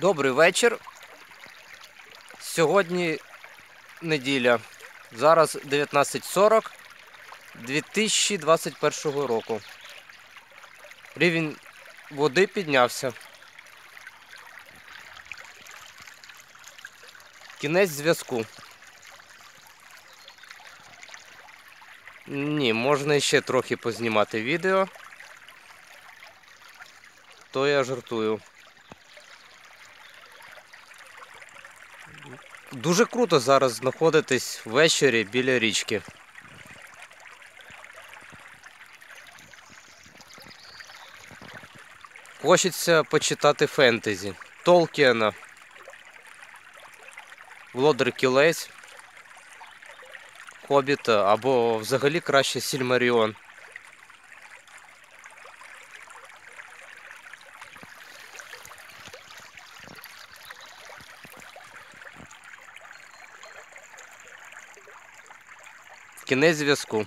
Добрий вечір. Сьогодні неділя. Зараз 19.40 2021 року. Рівень води піднявся. Кінець зв'язку. Ні, можна ще трохи познімати відео. То я жартую. Дуже круто зараз знаходитись ввечері біля річки. Хочеться почитати фентезі. Толкіена. Володар Кілець. Хобіта або взагалі краще Сільмаріон. Кінець зв'язку.